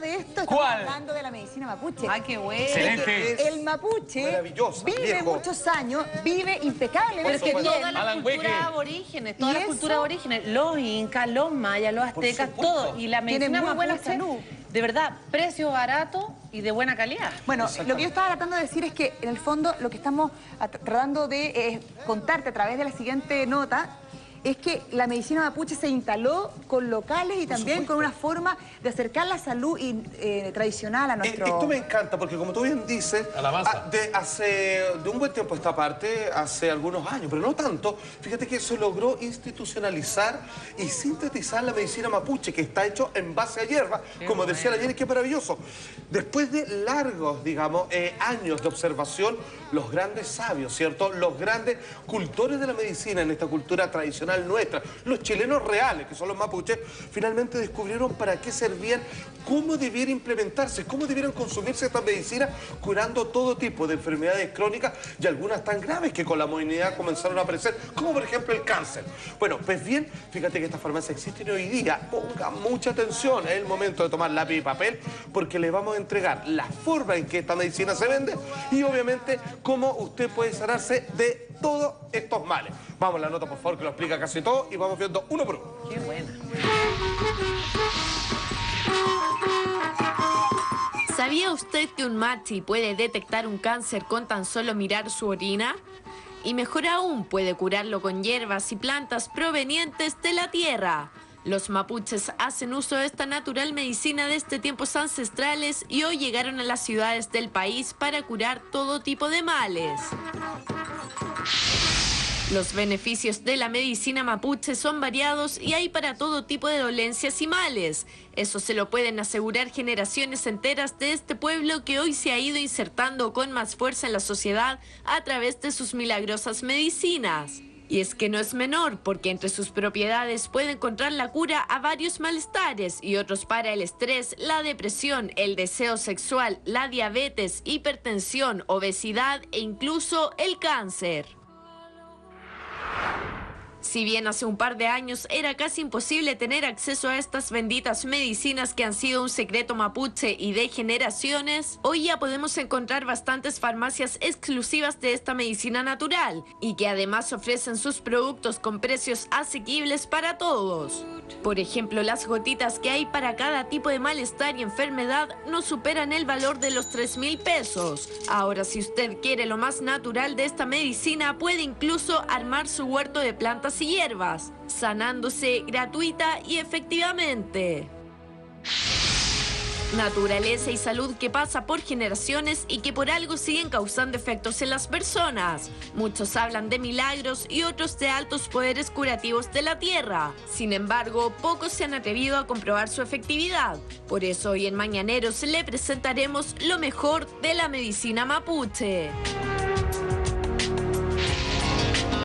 hablando de esto, estamos ¿Cuál? hablando de la medicina mapuche. Ay, qué bueno. Excelente. El mapuche vive viejo. muchos años, vive impecable. Pero es que supuesto. todas las Alan culturas Hueque. aborígenes, las eso- culturas aborígenes, los incas, los mayas, los aztecas, todo. Y la medicina muy buena mapuche, salud. de verdad, precio barato y de buena calidad. Bueno, lo que yo estaba tratando de decir es que en el fondo lo que estamos at- tratando de eh, contarte a través de la siguiente nota es que la medicina mapuche se instaló con locales y también con una forma de acercar la salud y, eh, tradicional a Eh, nuestro... Esto me encanta porque como tú bien dices, ah, de hace de un buen tiempo a esta parte, hace algunos años, pero no tanto, fíjate que se logró institucionalizar y sintetizar la medicina mapuche, que está hecho en base a hierba, como decía la Jenny, que maravilloso. Después de largos, digamos, eh, años de observación, los grandes sabios, ¿cierto? Los grandes cultores de la medicina en esta cultura tradicional nuestra, los chilenos reales, que son los mapuches, finalmente descubrieron para qué servían, cómo debiera implementarse, cómo debieran consumirse estas medicinas, curando todo tipo de enfermedades crónicas y algunas tan graves que con la modernidad comenzaron a aparecer, como por ejemplo el cáncer. Bueno, pues bien, fíjate que estas farmacias existen hoy día. Ponga mucha atención, es el momento de tomar lápiz y papel, porque le vamos a entregar la forma en que esta medicina se vende y obviamente cómo usted puede sanarse de todos estos males. Vamos la nota, por favor, que lo explica casi todo y vamos viendo uno por uno. Qué buena. ¿Sabía usted que un machi puede detectar un cáncer con tan solo mirar su orina? Y mejor aún, puede curarlo con hierbas y plantas provenientes de la tierra. Los mapuches hacen uso de esta natural medicina desde tiempos ancestrales y hoy llegaron a las ciudades del país para curar todo tipo de males. Los beneficios de la medicina mapuche son variados y hay para todo tipo de dolencias y males. Eso se lo pueden asegurar generaciones enteras de este pueblo que hoy se ha ido insertando con más fuerza en la sociedad a través de sus milagrosas medicinas. Y es que no es menor, porque entre sus propiedades puede encontrar la cura a varios malestares y otros para el estrés, la depresión, el deseo sexual, la diabetes, hipertensión, obesidad e incluso el cáncer. Si bien hace un par de años era casi imposible tener acceso a estas benditas medicinas que han sido un secreto mapuche y de generaciones, hoy ya podemos encontrar bastantes farmacias exclusivas de esta medicina natural y que además ofrecen sus productos con precios asequibles para todos. Por ejemplo, las gotitas que hay para cada tipo de malestar y enfermedad no superan el valor de los 3 mil pesos. Ahora, si usted quiere lo más natural de esta medicina, puede incluso armar su huerto de y hierbas, sanándose gratuita y efectivamente. Naturaleza y salud que pasa por generaciones y que por algo siguen causando efectos en las personas. Muchos hablan de milagros y otros de altos poderes curativos de la tierra. Sin embargo, pocos se han atrevido a comprobar su efectividad. Por eso hoy en Mañaneros le presentaremos lo mejor de la medicina mapuche.